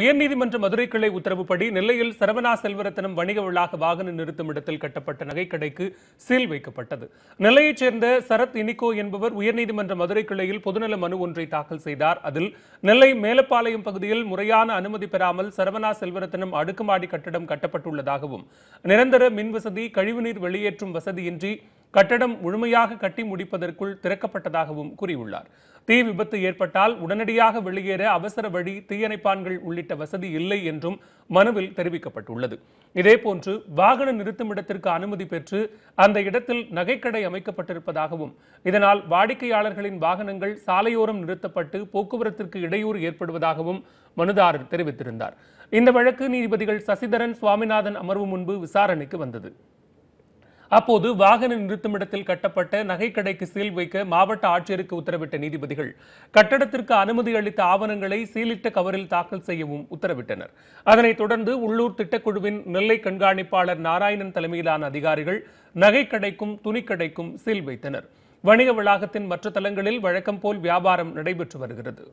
உயர்நீதிமன்ற மதுரை கிளை உத்தரவுப்படி நெல்லையில் சரவணா செல்வரத்தனம் வணிக வளாக வாகன நிறுத்தும் இடத்தில் கட்டப்பட்ட நகைக்கடைக்கு சீல் வைக்கப்பட்டது. நெல்லையைச் சேர்ந்த சரத் இனிகோ என்பவர் உயர்நீதிமன்ற மதுரை கிளையில் பொதுநல மனு ஒன்றை தாக்கல் செய்தார். அதில் நெல்லை மேலப்பாளையம் பகுதியில் முறையான அனுமதி பெறாமல் சரவணா செல்வரத்தனம் அடுக்குமாடி கட்டடம் கட்டப்பட்டுள்ளதாகவும் நிரந்தர மின் வசதி கழிவுநீர் வெளியேற்றும் வசதியின்றி கட்டடம் முழுமையாக கட்டி முடிப்பதற்குள் திறக்கப்பட்டதாகவும் கூறியுள்ளார். தீ விபத்து ஏற்பட்டால் உடனடியாக வெளியேற அவசர வழி தீயணைப்பான்கள் உள்ளிட்ட வசதி இல்லை என்றும் மனுவில் தெரிவிக்கப்பட்டுள்ளது. இதேபோன்று வாகன நிறுத்துமிடத்திற்கு அனுமதி பெற்று அந்த இடத்தில் நகைக்கடை அமைக்கப்பட்டிருப்பதாகவும் இதனால் வாடிக்கையாளர்களின் வாகனங்கள் சாலையோரம் நிறுத்தப்பட்டு போக்குவரத்திற்கு இடையூறு ஏற்படுவதாகவும் மனுதாரர் தெரிவித்திருந்தார். இந்த வழக்கு நீதிபதிகள் சசிதரன் சுவாமிநாதன் அமர்வு முன்பு விசாரணைக்கு வந்தது. அப்போது வாகன நிறுத்துமிடத்தில் கட்டப்பட்ட நகைக்கடைக்கு சீல் வைக்க மாவட்ட ஆட்சியருக்கு உத்தரவிட்ட நீதிபதிகள் கட்டடத்திற்கு அனுமதி அளித்த ஆவணங்களை சீலிட்ட கவரில் தாக்கல் செய்யவும் உத்தரவிட்டனர். அதனைத் தொடர்ந்து உள்ளூர் திட்டக்குழுவின் நெல்லை கண்காணிப்பாளர் நாராயணன் தலைமையிலான அதிகாரிகள் நகைக்கடைக்கும் துணிக்கடைக்கும் சீல் வைத்தனர். வணிக வளாகத்தின் மற்ற தளங்களில் வழக்கம் போல் வியாபாரம் நடைபெற்று வருகிறது.